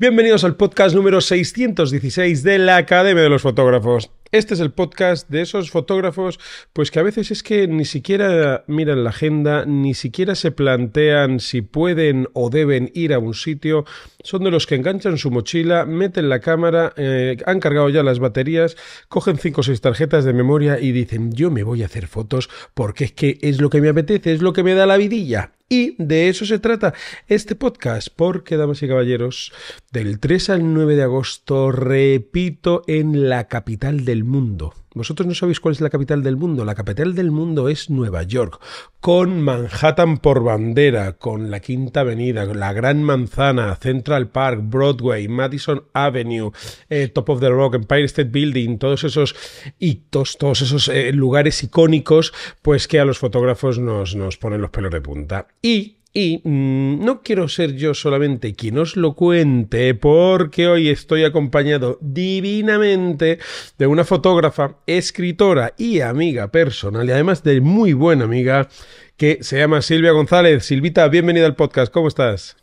Bienvenidos al podcast número 616 de la Academia de los Fotógrafos. Este es el podcast de esos fotógrafos, pues que a veces es que ni siquiera miran la agenda, ni siquiera se plantean si pueden o deben ir a un sitio. Son de los que enganchan su mochila, meten la cámara, eh, han cargado ya las baterías, cogen cinco o seis tarjetas de memoria y dicen yo me voy a hacer fotos porque es que es lo que me apetece, es lo que me da la vidilla. Y de eso se trata este podcast, porque, damas y caballeros, del 3 al 9 de agosto, repito, en la capital del mundo. Vosotros no sabéis cuál es la capital del mundo. La capital del mundo es Nueva York, con Manhattan por bandera, con la Quinta Avenida, la Gran Manzana, Central Park, Broadway, Madison Avenue, eh, Top of the Rock, Empire State Building, todos esos hitos, todos esos eh, lugares icónicos, pues que a los fotógrafos nos, nos ponen los pelos de punta. Y y mm, no quiero ser yo solamente quien os lo cuente, porque hoy estoy acompañado divinamente de una fotógrafa, escritora y amiga personal, y además de muy buena amiga, que se llama Silvia González. Silvita, bienvenida al podcast, ¿cómo estás?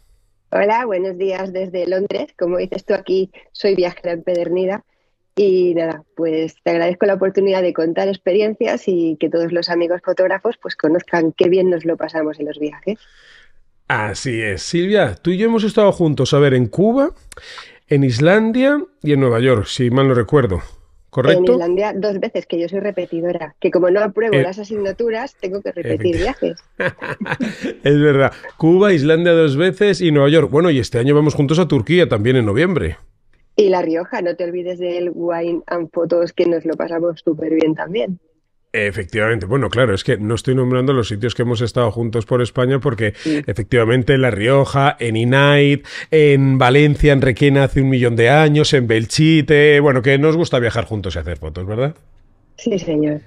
Hola, buenos días desde Londres. Como dices tú aquí, soy viajera empedernida. Y nada, pues te agradezco la oportunidad de contar experiencias y que todos los amigos fotógrafos pues conozcan qué bien nos lo pasamos en los viajes. Así es. Silvia, tú y yo hemos estado juntos, a ver, en Cuba, en Islandia y en Nueva York, si mal no recuerdo. ¿Correcto? En Islandia dos veces, que yo soy repetidora, que como no apruebo eh, las asignaturas, tengo que repetir viajes. es verdad. Cuba, Islandia dos veces y Nueva York. Bueno, y este año vamos juntos a Turquía también en noviembre. Y La Rioja, no te olvides del Wine and Photos, que nos lo pasamos súper bien también. Efectivamente, bueno, claro, es que no estoy nombrando los sitios que hemos estado juntos por España porque efectivamente en La Rioja, en Inait, en Valencia, en Requena hace un millón de años, en Belchite, bueno, que nos gusta viajar juntos y hacer fotos, ¿verdad? Sí, señor.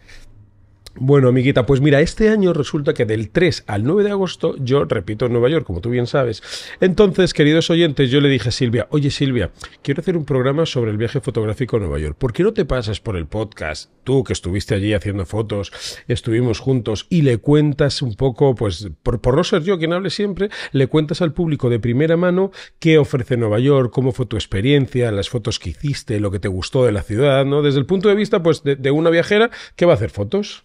Bueno, amiguita, pues mira, este año resulta que del 3 al 9 de agosto yo repito en Nueva York, como tú bien sabes. Entonces, queridos oyentes, yo le dije a Silvia, oye Silvia, quiero hacer un programa sobre el viaje fotográfico a Nueva York. ¿Por qué no te pasas por el podcast? Tú que estuviste allí haciendo fotos, estuvimos juntos y le cuentas un poco, pues, por, por no ser yo quien hable siempre, le cuentas al público de primera mano qué ofrece Nueva York, cómo fue tu experiencia, las fotos que hiciste, lo que te gustó de la ciudad, ¿no? Desde el punto de vista, pues, de, de una viajera que va a hacer fotos.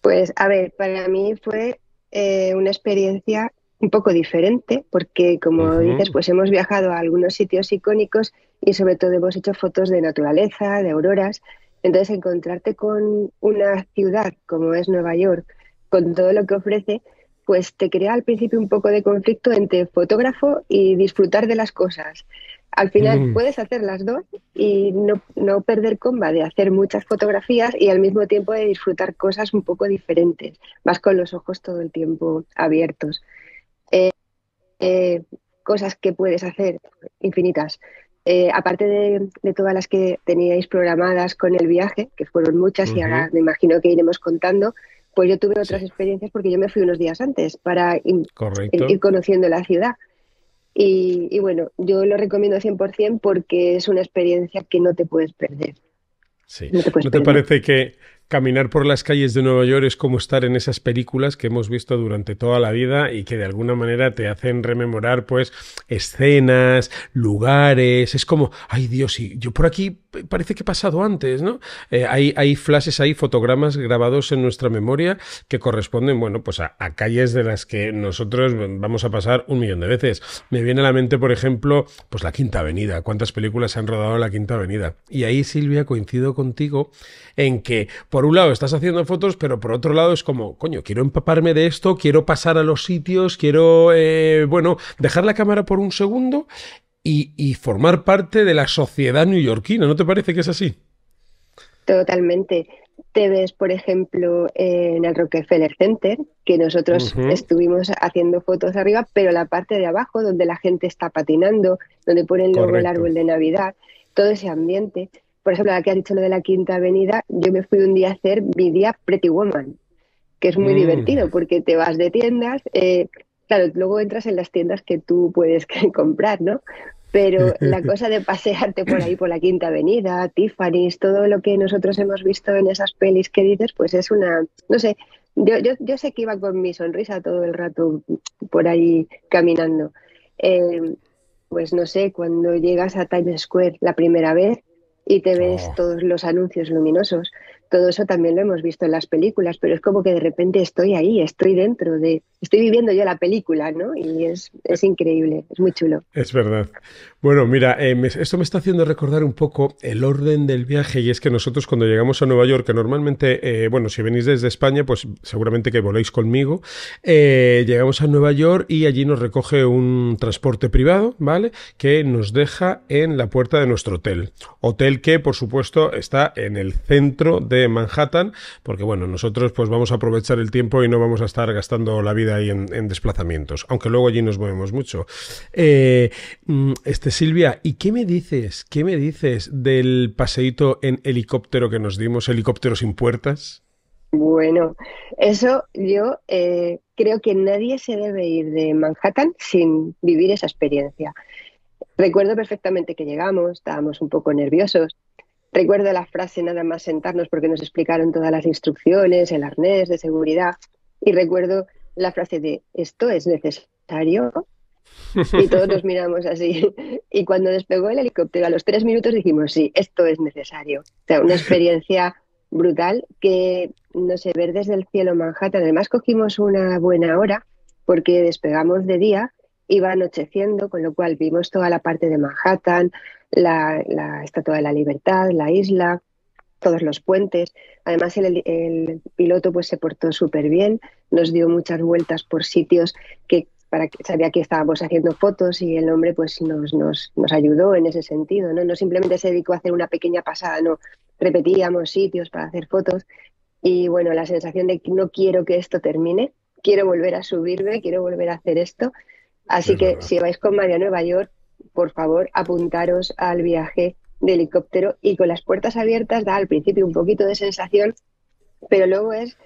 Pues a ver, para mí fue eh, una experiencia un poco diferente, porque como dices, pues hemos viajado a algunos sitios icónicos y sobre todo hemos hecho fotos de naturaleza, de auroras. Entonces, encontrarte con una ciudad como es Nueva York, con todo lo que ofrece, pues te crea al principio un poco de conflicto entre fotógrafo y disfrutar de las cosas. Al final mm. puedes hacer las dos y no, no, perder comba de hacer muchas fotografías y al mismo tiempo de disfrutar cosas un poco diferentes. Vas con los ojos todo el tiempo abiertos. Eh, eh, cosas que puedes hacer infinitas. Eh, aparte de, todas las que teníais programadas con el viaje, que fueron muchas y ahora me imagino que iremos contando, pues yo tuve otras experiencias porque yo me fui unos días antes para ir conociendo la ciudad. Y, bueno, yo lo recomiendo 100% porque es una experiencia que no te puedes perder. Sí. ¿No te, parece que caminar por las calles de Nueva York es como estar en esas películas que hemos visto durante toda la vida y que de alguna manera te hacen rememorar pues escenas, lugares, es como, ay Dios, y yo por aquí parece que he pasado antes, ¿no? Eh, hay, flashes, hay fotogramas grabados en nuestra memoria que corresponden, bueno, pues a, calles de las que nosotros vamos a pasar un millón de veces. Me viene a la mente, por ejemplo, pues la Quinta Avenida. ¿Cuántas películas se han rodado en la Quinta Avenida? Y ahí, Silvia, coincido contigo en que, un lado, estás haciendo fotos, pero por otro lado es como, coño, quiero empaparme de esto, quiero pasar a los sitios, quiero, eh, bueno, dejar la cámara por un segundo y, formar parte de la sociedad neoyorquina. ¿No te parece que es así? Totalmente. Te ves, por ejemplo, en el Rockefeller Center, que nosotros estuvimos haciendo fotos arriba, pero la parte de abajo, donde la gente está patinando, donde ponen luego el árbol de Navidad, todo ese ambiente. Por ejemplo, la que has dicho lo de la Quinta Avenida, yo me fui un día a hacer mi día Pretty Woman, que es muy mm. divertido porque te vas de tiendas, eh, Claro, luego entras en las tiendas que tú puedes comprar, ¿no? Pero la cosa de pasearte por ahí, por la Quinta Avenida, Tiffany's, todo lo que nosotros hemos visto en esas pelis que dices, pues es una, no sé, yo, yo, yo sé que iba con mi sonrisa todo el rato por ahí caminando. Eh, pues no sé, cuando llegas a Times Square la primera vez y te ves Oh. todos los anuncios luminosos. Todo eso también lo hemos visto en las películas, pero es como que de repente estoy ahí, estoy dentro de, estoy viviendo yo la película, ¿no? Y es, es increíble, es muy chulo. Es verdad. Bueno, mira, eh, esto me está haciendo recordar un poco el orden del viaje y es que nosotros cuando llegamos a Nueva York, que normalmente, eh, bueno, si venís desde España, pues seguramente que voléis conmigo, eh, llegamos a Nueva York y allí nos recoge un transporte privado, ¿vale? Que nos deja en la puerta de nuestro hotel. Hotel que, por supuesto, está en el centro de Manhattan, porque bueno, nosotros pues vamos a aprovechar el tiempo y no vamos a estar gastando la vida ahí en, en desplazamientos, aunque luego allí nos movemos mucho. Eh, mm, este Silvia, ¿y qué me dices? ¿Qué me dices del paseíto en helicóptero que nos dimos, helicóptero sin puertas? Bueno, eso yo eh, creo que nadie se debe ir de Manhattan sin vivir esa experiencia. Recuerdo perfectamente que llegamos, estábamos un poco nerviosos. Recuerdo la frase nada más sentarnos porque nos explicaron todas las instrucciones, el arnés de seguridad. Y recuerdo la frase de ¿esto es necesario? Y todos nos miramos así. Y cuando despegó el helicóptero a los tres minutos dijimos, sí, esto es necesario. O sea, una experiencia brutal que, no sé, ver desde el cielo Manhattan. Además cogimos una buena hora porque despegamos de día, iba anocheciendo, con lo cual vimos toda la parte de Manhattan, la, Estatua de la Libertad, la isla, todos los puentes. Además el, el piloto pues se portó súper bien, nos dio muchas vueltas por sitios que para que sabía que estábamos haciendo fotos y el hombre pues nos, nos, nos ayudó en ese sentido, ¿no? No simplemente se dedicó a hacer una pequeña pasada, no, repetíamos sitios para hacer fotos y bueno, la sensación de que no quiero que esto termine, quiero volver a subirme, quiero volver a hacer esto. Así Es que verdad. si vais con María a Nueva York, por favor, apuntaros al viaje de helicóptero y con las puertas abiertas da al principio un poquito de sensación, pero luego es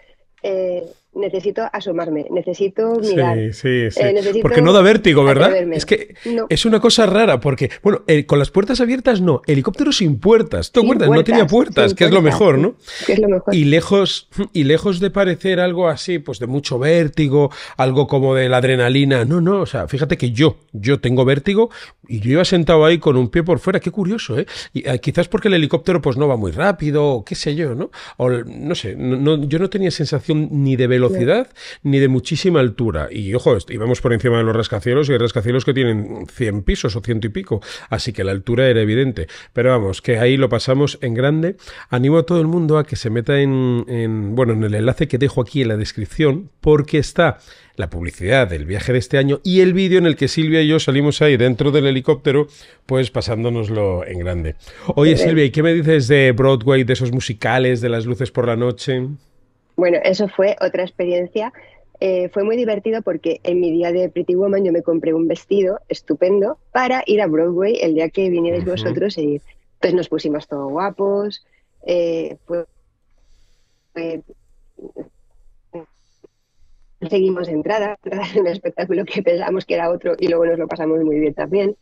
eh, necesito asomarme, necesito mirar. Sí, sí, sí. Eh, necesito porque no da vértigo, ¿verdad? atreverme. Es que No. es una cosa rara, porque, bueno, con las puertas abiertas no, helicóptero sin puertas. ¿Te acuerdas? No tenía puertas, que es lo mejor, ¿no? Que es lo mejor. Y lejos, y lejos de parecer algo así, pues de mucho vértigo, algo como de la adrenalina. No, no, o sea, fíjate que yo, yo tengo vértigo y yo iba sentado ahí con un pie por fuera. Qué curioso, ¿eh? Y, eh, quizás porque el helicóptero pues no va muy rápido, o qué sé yo, ¿no? O no sé, no, no- yo no tenía sensación ni de velocidad ni de muchísima altura. Y ojo, íbamos por encima de los rascacielos y hay rascacielos que tienen 100 pisos o ciento y pico. Así que la altura era evidente. Pero vamos, que ahí lo pasamos en grande. Animo a todo el mundo a que se meta en, en, bueno, en el enlace que dejo aquí en la descripción, porque está la publicidad del viaje de este año y el vídeo en el que Silvia y yo salimos ahí dentro del helicóptero, pues pasándonoslo en grande. Oye, Silvia, ¿y qué me dices de Broadway, de esos musicales, de las luces por la noche? Bueno, eso fue otra experiencia. Eh, fue muy divertido porque en mi día de Pretty Woman yo me compré un vestido estupendo para ir a Broadway el día que vinierais vosotros. Y, entonces nos pusimos todos guapos. eh, fue- fue- conseguimos entrada, entrada en un espectáculo que pensábamos que era otro y luego nos lo pasamos muy bien también.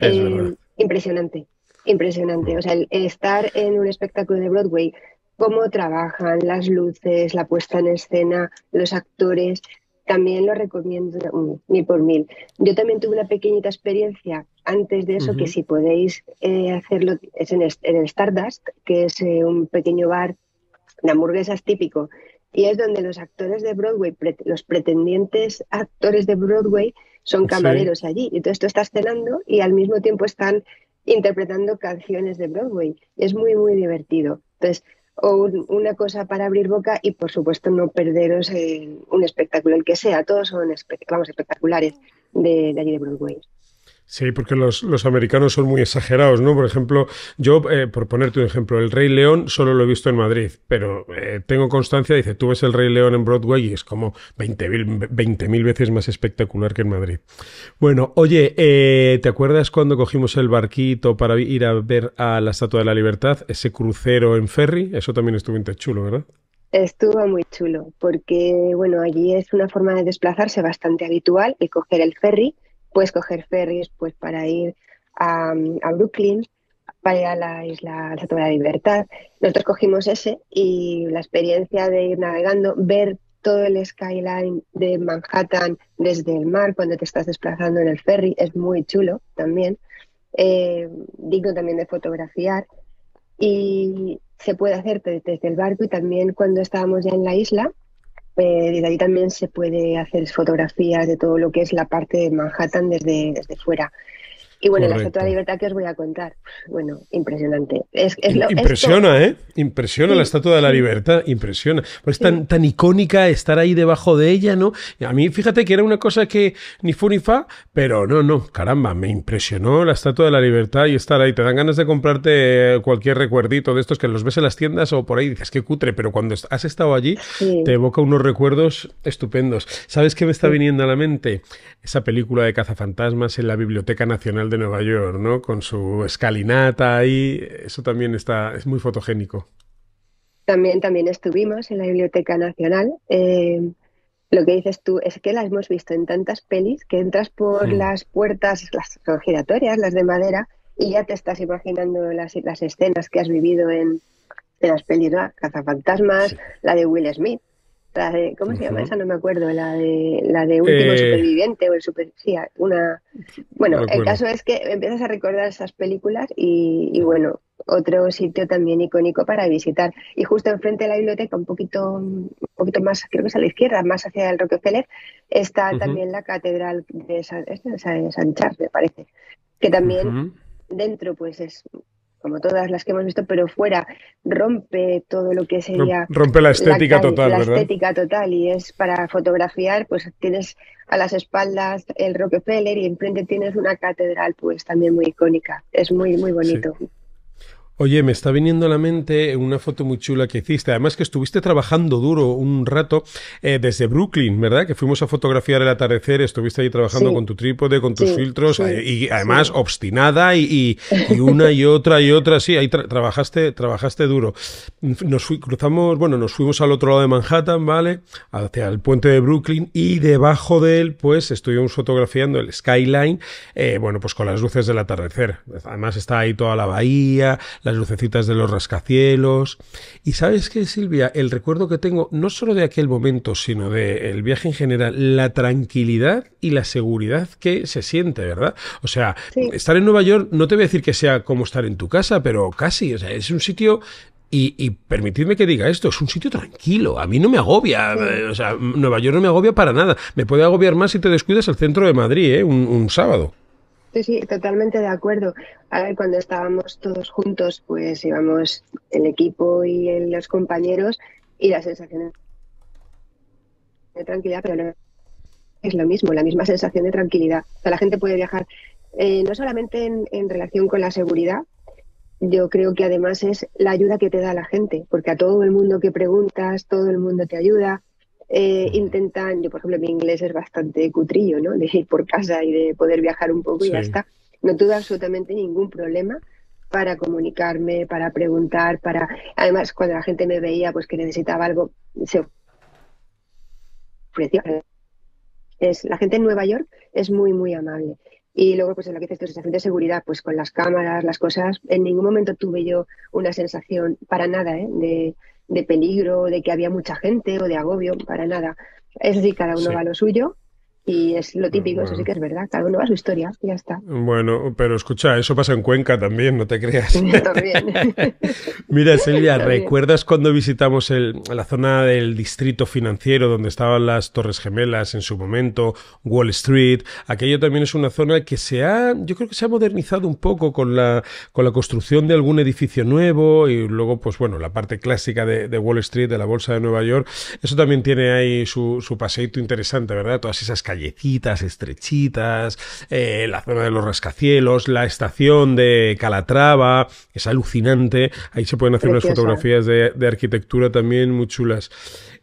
Es Eh, impresionante, impresionante. O sea, el estar en un espectáculo de Broadway, cómo trabajan las luces, la puesta en escena, los actores, también lo recomiendo mil por mil. Yo también tuve una pequeñita experiencia antes de eso, que si podéis eh, hacerlo, es en, el Stardust, que es eh, un pequeño bar de hamburguesas típico. Y es donde los actores de Broadway, pre- los pretendientes actores de Broadway, son Sí. camareros allí. Y entonces tú estás cenando y al mismo tiempo están interpretando canciones de Broadway. Es muy, muy divertido. Entonces, o un- una cosa para abrir boca y, por supuesto, no perderos un espectáculo, el que sea. Todos son espe- vamos, espectaculares de, de allí de Broadway. Sí, porque los, los americanos son muy exagerados, ¿no? Por ejemplo, yo, eh, por ponerte un ejemplo, el Rey León solo lo he visto en Madrid, pero eh, tengo constancia, dice, tú ves el Rey León en Broadway y es como 20.000 20.000 veces más espectacular que en Madrid. Bueno, oye, eh, ¿te acuerdas cuando cogimos el barquito para ir a ver a la Estatua de la Libertad, ese crucero en ferry? Eso también estuvo chulo, ¿verdad? Estuvo muy chulo porque, bueno, allí es una forma de desplazarse bastante habitual el coger el ferry. Puedes coger ferries pues para ir a, a Brooklyn, para ir a la isla, a la Estatua de la Libertad. Nosotros cogimos ese y la experiencia de ir navegando, ver todo el skyline de Manhattan desde el mar cuando te estás desplazando en el ferry. Es muy chulo también. Eh, digno también de fotografiar. Y se puede hacer desde el barco y también cuando estábamos ya en la isla, eh, desde ahí también se puede hacer fotografías de todo lo que es la parte de Manhattan desde, desde fuera. Y bueno, la Estatua de la Libertad que os voy a contar. Bueno, impresionante. Es, impresiona, ¿eh? Impresiona la Estatua de la Libertad, impresiona. Pues es tan, tan icónica estar ahí debajo de ella, ¿no? a mí, fíjate que era una cosa que ni fu ni fa, pero no, no, caramba, me impresionó la Estatua de la Libertad y estar ahí. Te dan ganas de comprarte cualquier recuerdito de estos que los ves en las tiendas o por ahí dices, qué cutre, pero cuando has estado allí te evoca unos recuerdos estupendos. ¿Sabes qué me está viniendo a la mente? Esa película de cazafantasmas en la Biblioteca Nacional de Nueva York, ¿no? Con su escalinata ahí, eso también está, es muy fotogénico. También, también estuvimos en la Biblioteca Nacional. Eh, lo que dices tú es que la hemos visto en tantas pelis que entras por las puertas, las giratorias, las de madera, y ya te estás imaginando las, las escenas que has vivido en, las pelis, ¿no? Cazafantasmas, la de Will Smith, ¿cómo se llama esa? No me acuerdo, la de, la de Último eh, Superviviente o el Super... Sí, una... Bueno, el caso es que empiezas a recordar esas películas y, bueno, otro sitio también icónico para visitar. Y justo enfrente de la biblioteca, un poquito, un poquito más, creo que es a la izquierda, más hacia el Rockefeller, está también la catedral de San, de San Charles, me parece, que también dentro pues es como todas las que hemos visto, pero fuera rompe todo lo que sería... Rompe la estética total, La estética total y es para fotografiar, pues tienes a las espaldas el Rockefeller y enfrente tienes una catedral, pues también muy icónica. Es muy, muy bonito. Oye, me está viniendo a la mente una foto muy chula que hiciste. Además que estuviste trabajando duro un rato eh, desde Brooklyn, ¿verdad? Que fuimos a fotografiar el atardecer. Estuviste ahí trabajando con tu trípode, con tus filtros y además obstinada y, una y otra y otra. Sí, ahí trabajaste, trabajaste duro. Nos cruzamos, bueno, nos fuimos al otro lado de Manhattan, ¿vale? Hacia el puente de Brooklyn y debajo de él, pues estuvimos fotografiando el skyline, eh, bueno, pues con las luces del atardecer. Además está ahí toda la bahía las lucecitas de los rascacielos. Y sabes qué, Silvia, el recuerdo que tengo, no solo de aquel momento, sino del viaje en general, la tranquilidad y la seguridad que se siente, ¿verdad? O sea, estar en Nueva York, no te voy a decir que sea como estar en tu casa, pero casi, o sea, es un sitio y, permitidme que diga esto, es un sitio tranquilo, a mí no me agobia, o sea, Nueva York no me agobia para nada, me puede agobiar más si te descuidas el centro de Madrid, ¿eh? un sábado. Sí, sí, totalmente de acuerdo. A ver, cuando estábamos todos juntos, pues íbamos el equipo y los compañeros y la sensación de tranquilidad, pero es lo mismo, la misma sensación de tranquilidad. O sea, la gente puede viajar eh, no solamente en, en relación con la seguridad, yo creo que además es la ayuda que te da la gente, porque a todo el mundo que preguntas, todo el mundo te ayuda, eh, intentan, yo por ejemplo mi inglés es bastante cutrillo, ¿no? De ir por casa y de poder viajar un poco y ya está. No tuve absolutamente ningún problema para comunicarme, para preguntar, para... Además, cuando la gente me veía pues que necesitaba algo, se ofreció. Es, la gente en Nueva York es muy, muy amable. Y luego, pues en lo que dices, tu sensación de seguridad, pues con las cámaras, las cosas, en ningún momento tuve yo una sensación, para nada, ¿eh? de, de peligro, de que había mucha gente o de agobio, para nada. Es decir, cada uno va a lo suyo y es lo típico, eso sí que es verdad, cada uno va a su historia y ya está. Bueno, pero escucha, eso pasa en Cuenca también, no te creas. Mira, Silvia, ¿recuerdas cuando visitamos el, la zona del distrito financiero donde estaban las Torres Gemelas en su momento, Wall Street? Aquello también es una zona que se ha, yo creo que se ha modernizado un poco con la, con la construcción de algún edificio nuevo y luego, pues bueno, la parte clásica de, de Wall Street, de la Bolsa de Nueva York. Eso también tiene ahí su, su paseito interesante, ¿verdad? Todas esas calles callecitas estrechitas, eh, la zona de los rascacielos, la estación de Calatrava, es alucinante. Ahí se pueden hacer unas fotografías de, arquitectura también muy chulas.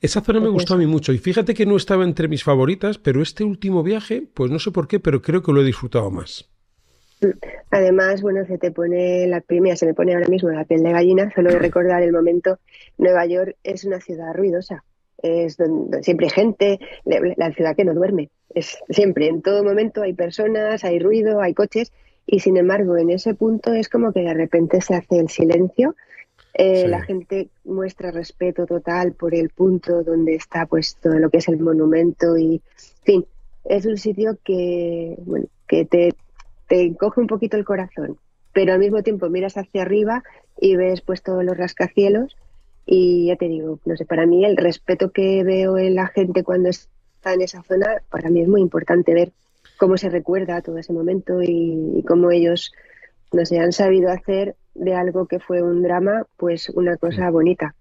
Esa zona me gustó a mí mucho y fíjate que no estaba entre mis favoritas, pero este último viaje, pues no sé por qué, pero creo que lo he disfrutado más. Además, bueno, se te pone la primera, se me pone ahora mismo la piel de gallina, solo de recordar el momento. Nueva York es una ciudad ruidosa, es donde siempre hay gente, la ciudad que no duerme. Es siempre, en todo momento hay personas, hay ruido, hay coches y sin embargo en ese punto es como que de repente se hace el silencio Eh, la gente muestra respeto total por el punto donde está puesto lo que es el monumento y, en fin, es un sitio que, bueno, que te, te coge un poquito el corazón, pero al mismo tiempo miras hacia arriba y ves pues todos los rascacielos y ya te digo, no sé, para mí el respeto que veo en la gente cuando está en esa zona, para mí es muy importante ver cómo se recuerda todo ese momento y, cómo ellos, no sé, han sabido hacer de algo que fue un drama, pues una cosa bonita.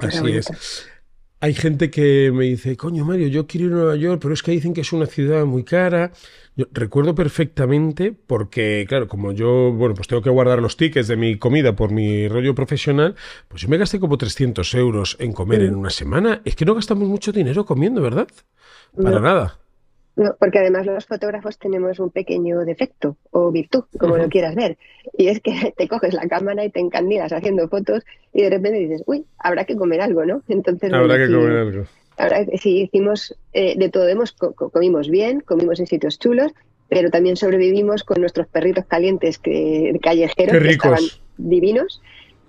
Así es. Hay gente que me dice, coño Mario, yo quiero ir a Nueva York, pero es que dicen que es una ciudad muy cara. Yo recuerdo perfectamente porque, claro, como yo, bueno, pues tengo que guardar los tickets de mi comida por mi rollo profesional, pues yo me gasté como 300 euros en comer en una semana. Es que no gastamos mucho dinero comiendo, ¿verdad? Para nada. No, porque además los fotógrafos tenemos un pequeño defecto o virtud, como lo quieras ver. Y es que te coges la cámara y te encandilas haciendo fotos y de repente dices, uy, habrá que comer algo, ¿no? Entonces, habrá que comer algo. Ahora sí hicimos eh, de todo, hemos, comimos bien, comimos en sitios chulos, pero también sobrevivimos con nuestros perritos calientes que, callejeros que estaban divinos.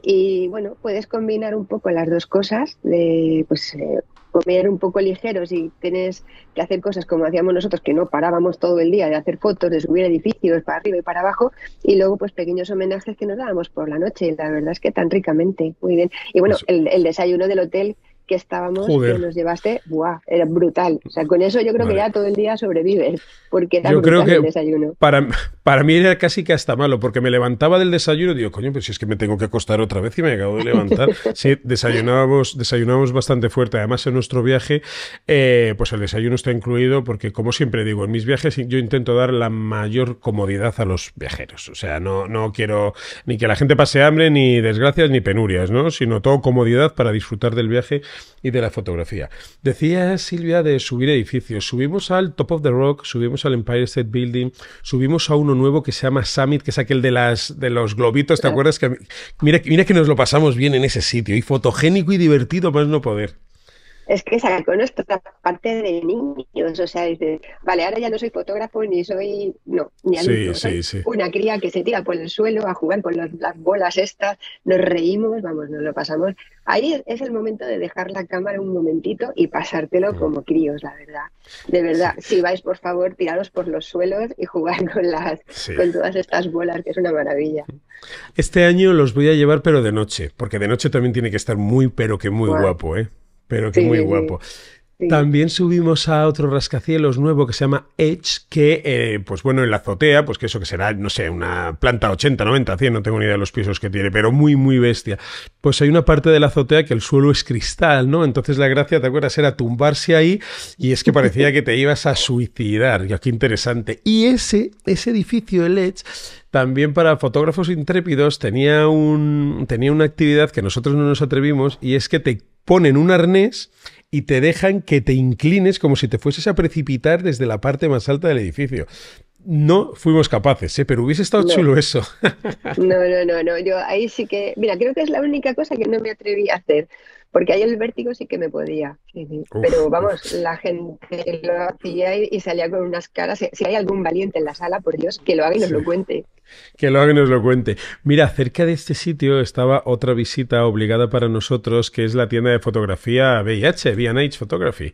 Y bueno, puedes combinar un poco las dos cosas de pues eh, comer un poco ligeros y tienes que hacer cosas como hacíamos nosotros, que no parábamos todo el día de hacer fotos, de subir edificios para arriba y para abajo, y luego pues pequeños homenajes que nos dábamos por la noche. La verdad es que tan ricamente, muy bien. Y bueno, el, el desayuno del hotel que estábamos, que nos llevaste, ¡buah! Era brutal. O sea, con eso yo creo que ya todo el día sobrevives, porque tan yo creo que el desayuno. Para, para mí era casi que hasta malo, porque me levantaba del desayuno y digo, coño, pues si es que me tengo que acostar otra vez y me acabo de levantar. Sí, desayunábamos, desayunábamos bastante fuerte. Además, en nuestro viaje, eh, pues el desayuno está incluido, porque como siempre digo, en mis viajes yo intento dar la mayor comodidad a los viajeros. O sea, no, no quiero ni que la gente pase hambre, ni desgracias, ni penurias, ¿no? Sino todo comodidad para disfrutar del viaje y de la fotografía. Decía Silvia de subir edificios. Subimos al Top of the Rock, subimos al Empire State Building, subimos a uno nuevo que se llama Summit, que es aquel de las de los globitos. ¿Te acuerdas que mira, mira que nos lo pasamos bien en ese sitio y fotogénico y divertido más no poder? Es que sacó nuestra parte de niños, o sea, dice, vale, ahora ya no soy fotógrafo ni soy, no, ni adulto, sí, sí, una cría que se tira por el suelo a jugar con las bolas estas, nos reímos, vamos, nos lo pasamos. Ahí es el momento de dejar la cámara un momentito y pasártelo mm. como críos, la verdad. De verdad, si vais, por favor, tiraros por los suelos y jugar con las, con todas estas bolas, que es una maravilla. Este año los voy a llevar, pero de noche, porque de noche también tiene que estar muy, pero que muy guapo, ¿eh? Pero que muy guapo. También subimos a otro rascacielos nuevo que se llama Edge, que, eh, pues bueno, en la azotea, pues que eso que será, no sé, una planta 80, 90, 100, no tengo ni idea de los pisos que tiene, pero muy, muy bestia. Pues hay una parte de la azotea que el suelo es cristal, ¿no? Entonces la gracia, ¿te acuerdas? Era tumbarse ahí y es que parecía que te ibas a suicidar. Ya, qué interesante. Y ese, ese edificio, el Edge, también para fotógrafos intrépidos tenía, un, tenía una actividad que nosotros no nos atrevimos y es que te ponen un arnés y te dejan que te inclines como si te fueses a precipitar desde la parte más alta del edificio. No fuimos capaces, ¿eh? pero hubiese estado chulo eso. No, no, no, no. Yo ahí sí que. Mira, creo que es la única cosa que no me atreví a hacer. Porque ahí el vértigo sí que me podía. Pero vamos, la gente lo hacía y salía con unas caras. Si hay algún valiente en la sala, por Dios, que lo haga y nos lo cuente. Que lo haga y nos lo cuente. Mira, cerca de este sitio estaba otra visita obligada para nosotros, que es la tienda de fotografía VIH, V&H Photography.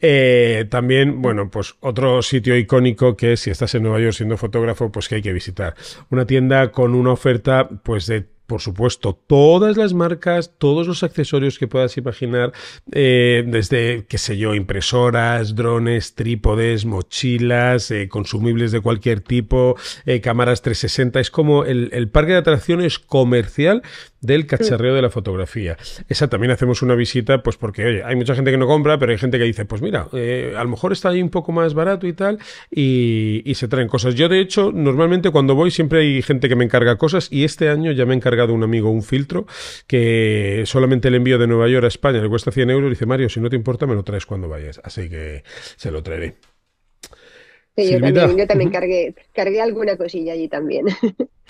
Eh, también, bueno, pues otro sitio icónico que si estás en Nueva York siendo fotógrafo, pues que hay que visitar. Una tienda con una oferta, pues de por supuesto, todas las marcas, todos los accesorios que puedas imaginar, eh, desde, qué sé yo, impresoras, drones, trípodes, mochilas, eh, consumibles de cualquier tipo, eh, cámaras 360. Es como el, parque de atracciones comercial del cacharreo de la fotografía. Esa también hacemos una visita, pues porque, oye, hay mucha gente que no compra, pero hay gente que dice, pues mira, a lo mejor está ahí un poco más barato y tal, y se traen cosas. Yo, de hecho, normalmente cuando voy siempre hay gente que me encarga cosas, y este año ya me encarga de un amigo un filtro que solamente el envío de Nueva York a España le cuesta 100 euros. Dice, Mario, si no te importa, me lo traes cuando vayas. Así que se lo traeré. yo también, yo también cargué, cargué, alguna cosilla allí también.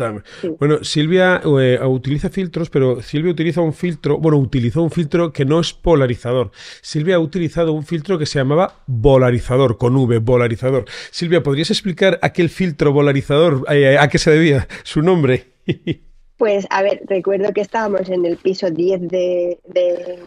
Bueno, Silvia eh, utiliza filtros, pero Silvia utiliza un filtro, bueno, utilizó un filtro que no es polarizador. Silvia ha utilizado un filtro que se llamaba volarizador, con V, volarizador. Silvia, ¿podrías explicar aquel filtro volarizador, eh, a qué se debía su nombre? Pues a ver, recuerdo que estábamos en el piso 10 de,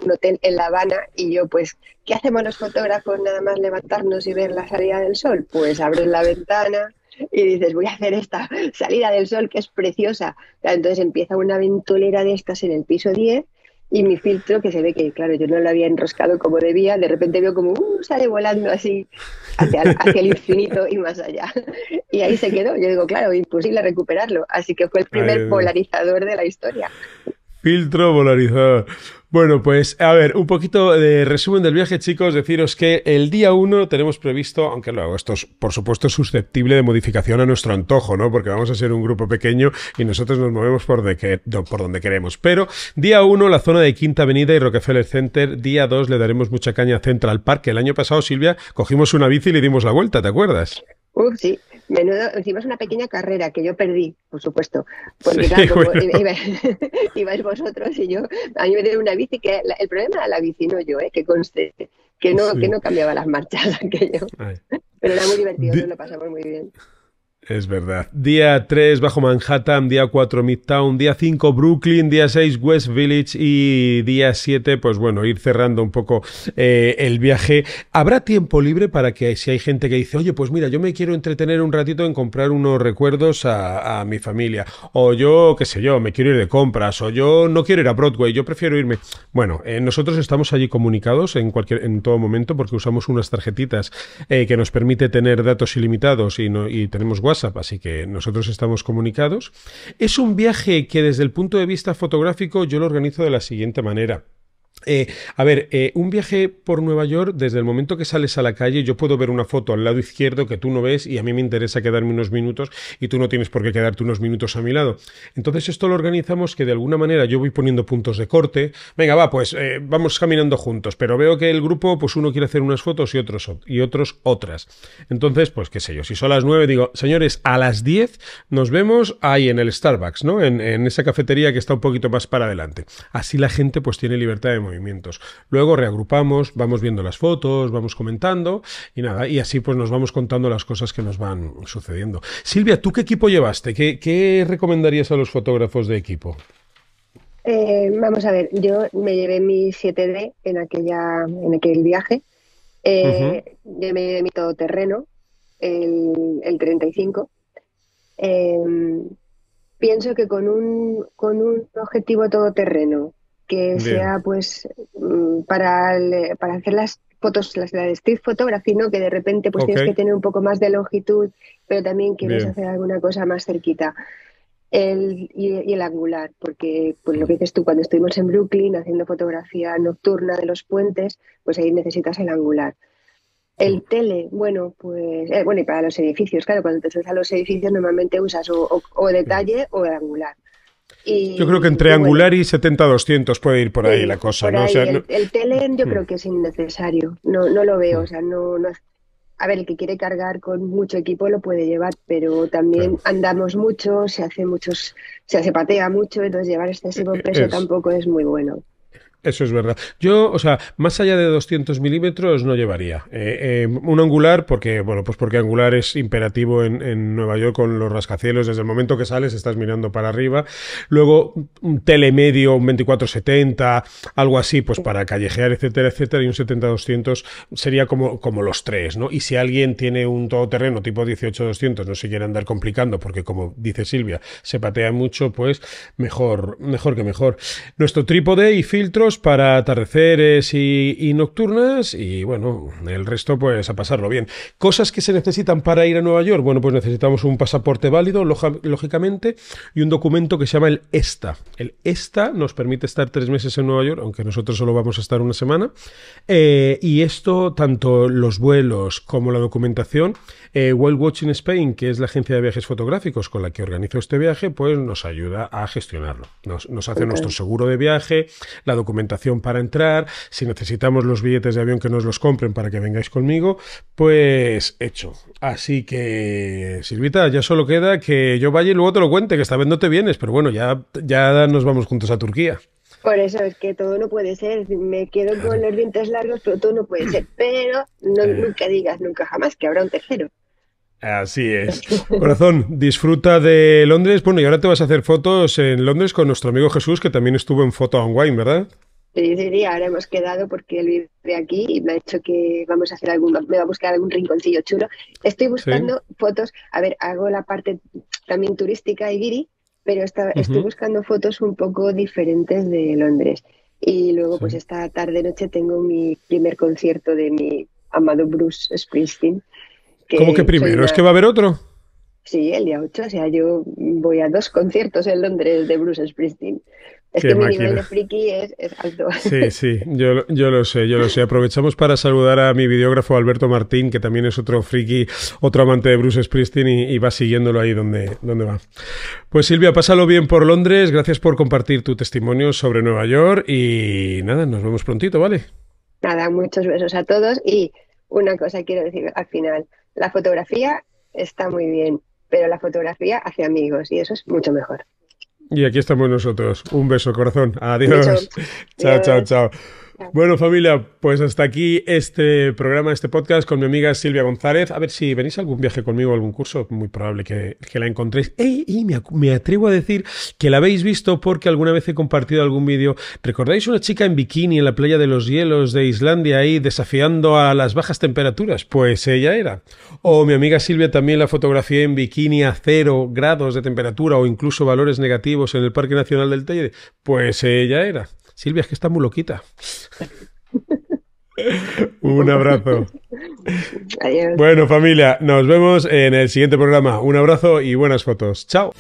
un hotel en La Habana y yo pues, ¿qué hacemos los fotógrafos nada más levantarnos y ver la salida del sol? Pues abres la ventana y dices, voy a hacer esta salida del sol que es preciosa. Entonces empieza una ventolera de estas en el piso 10 y mi filtro, que se ve que, claro, yo no lo había enroscado como debía, de repente veo como uh, sale volando así hacia, hacia el infinito y más allá. Y ahí se quedó. Yo digo, claro, imposible recuperarlo. Así que fue el primer polarizador de la historia. Filtro polarizador. Bueno, pues a ver, un poquito de resumen del viaje, chicos. Deciros que el día 1 tenemos previsto, aunque luego esto es, por supuesto, susceptible de modificación a nuestro antojo, ¿no? Porque vamos a ser un grupo pequeño y nosotros nos movemos por, de que, por donde queremos. Pero día 1, la zona de Quinta Avenida y Rockefeller Center. Día 2, le daremos mucha caña a Central Park. El año pasado, Silvia, cogimos una bici y le dimos la vuelta, ¿te acuerdas? Uf, sí. Menudo, hicimos una pequeña carrera que yo perdí, por supuesto. Porque claro, como ibais vosotros y yo, a mí me dieron una bici que el problema era la bici, no yo, ¿eh? que conste, que no, que no cambiaba las marchas aquello. Pero era muy divertido, nos lo pasamos muy bien. Es verdad. Día 3 bajo Manhattan, día 4 Midtown, día 5 Brooklyn, día 6 West Village y día 7, pues bueno, ir cerrando un poco eh, el viaje. ¿Habrá tiempo libre para que si hay gente que dice, oye, pues mira, yo me quiero entretener un ratito en comprar unos recuerdos a, mi familia? O yo, qué sé yo, me quiero ir de compras, o yo no quiero ir a Broadway, yo prefiero irme. Bueno, eh, nosotros estamos allí comunicados en, cualquier, en todo momento porque usamos unas tarjetitas eh, que nos permite tener datos ilimitados y, no, y tenemos WhatsApp así que nosotros estamos comunicados. Es un viaje que desde el punto de vista fotográfico yo lo organizo de la siguiente manera. Eh, a ver, eh, un viaje por Nueva York, desde el momento que sales a la calle, yo puedo ver una foto al lado izquierdo que tú no ves y a mí me interesa quedarme unos minutos y tú no tienes por qué quedarte unos minutos a mi lado. Entonces esto lo organizamos que de alguna manera yo voy poniendo puntos de corte. Venga, va, pues eh, vamos caminando juntos, pero veo que el grupo, pues uno quiere hacer unas fotos y otros, y otros otras. Entonces, pues qué sé yo, si son las nueve, digo, señores, a las diez nos vemos ahí en el Starbucks, ¿no? En, en esa cafetería que está un poquito más para adelante. Así la gente pues tiene libertad de movimientos. Luego reagrupamos, vamos viendo las fotos, vamos comentando y nada, y así pues nos vamos contando las cosas que nos van sucediendo. Silvia, ¿tú qué equipo llevaste? ¿Qué, recomendarías a los fotógrafos de equipo? Eh, vamos a ver, yo me llevé mi 7D en aquella, en aquel viaje. Eh, Yo me llevé mi todoterreno, el, el 35. Em, pienso que con un, con un objetivo todoterreno que sea pues mm, para, para hacer las fotos, las de street photography, ¿no? Que de repente pues tienes que tener un poco más de longitud, pero también quieres hacer alguna cosa más cerquita. El, y, el angular, porque pues lo que dices tú, cuando estuvimos en Brooklyn haciendo fotografía nocturna de los puentes, pues ahí necesitas el angular. El tele, bueno, pues, eh, bueno, y para los edificios, claro, cuando te subes a los edificios normalmente usas o, o detalle o el angular. Yo creo que entre angular y 70-200 puede ir por ahí la cosa. ¿no? el, el, tele yo hmm. creo que es innecesario, no, no lo veo, hmm. o sea, no, no a ver, el que quiere cargar con mucho equipo lo puede llevar, pero también andamos mucho, se hace muchos, se patea mucho, entonces llevar excesivo peso tampoco es muy bueno. Eso es verdad. Yo, o sea, más allá de 200 milímetros no llevaría. Eh, eh, un angular, porque, bueno, pues porque angular es imperativo en, en, Nueva York con los rascacielos. Desde el momento que sales estás mirando para arriba. Luego, un telemedio, un 2470, algo así, pues para callejear, etcétera, etcétera. Y un 70-200 sería como, como los tres, ¿no? Y si alguien tiene un todoterreno tipo 18-200, no se quiere andar complicando, porque como dice Silvia, se patea mucho, pues mejor, mejor que mejor. Nuestro trípode y filtros para atardeceres y, nocturnas y bueno, el resto pues a pasarlo bien. Cosas que se necesitan para ir a Nueva York, bueno pues necesitamos un pasaporte válido, lógicamente, y un documento que se llama el ESTA. El ESTA nos permite estar tres meses en Nueva York, aunque nosotros solo vamos a estar una semana, eh, y esto, tanto los vuelos como la documentación, eh, Wild Watching Spain, que es la agencia de viajes fotográficos con la que organizo este viaje, pues nos ayuda a gestionarlo. Nos, hace nuestro seguro de viaje, la documentación para entrar, si necesitamos los billetes de avión que nos los compren para que vengáis conmigo, pues hecho. Así que, Silvita, ya solo queda que yo vaya y luego te lo cuente, que esta vez no te vienes, pero bueno, ya, ya nos vamos juntos a Turquía. Por eso es que todo no puede ser. Me quedo con los dientes largos, pero todo no puede ser. Pero no, eh. nunca digas nunca jamás que habrá un tercero. Así es. Corazón, disfruta de Londres. Bueno, y ahora te vas a hacer fotos en Londres con nuestro amigo Jesús, que también estuvo en Foto on Wine, ¿verdad? Sí, sí, sí, ahora hemos quedado porque él vive aquí y me ha dicho que vamos a hacer algún, me va a buscar algún rinconcillo chulo. Estoy buscando fotos, a ver, hago la parte también turística y guiri, pero estoy buscando fotos un poco diferentes de Londres. Y luego, pues esta tarde-noche tengo mi primer concierto de mi amado Bruce Springsteen. ¿Cómo que primero? ¿Es que va a haber otro? Sí, el día 8. O sea, yo voy a dos conciertos en Londres de Bruce Springsteen. Es que mi nivel de friki es, alto. Sí, sí, yo, yo, lo sé, yo lo sé. Aprovechamos para saludar a mi videógrafo Alberto Martín, que también es otro friki, otro amante de Bruce Springsteen y, va siguiéndolo ahí donde, donde va. Pues Silvia, pásalo bien por Londres. Gracias por compartir tu testimonio sobre Nueva York y nada, nos vemos prontito, ¿vale? Nada, muchos besos a todos y una cosa quiero decir al final. La fotografía está muy bien, pero la fotografía hace amigos y eso es mucho mejor. Y aquí estamos nosotros. Un beso, corazón. Adiós. Chao, chao, chao. Bueno, familia, pues hasta aquí este programa, este podcast con mi amiga Silvia González. A ver si venís a algún viaje conmigo, algún curso, muy probable que, la encontréis. Y me, atrevo a decir que la habéis visto porque alguna vez he compartido algún vídeo. ¿Recordáis una chica en bikini en la playa de los hielos de Islandia ahí desafiando a las bajas temperaturas? Pues ella era. O mi amiga Silvia también la fotografié en bikini a cero grados de temperatura o incluso valores negativos en el Parque Nacional del Teide. Pues ella era. Silvia, es que está muy loquita. Un abrazo. Bueno, familia, nos vemos en el siguiente programa. Un abrazo y buenas fotos. Chao.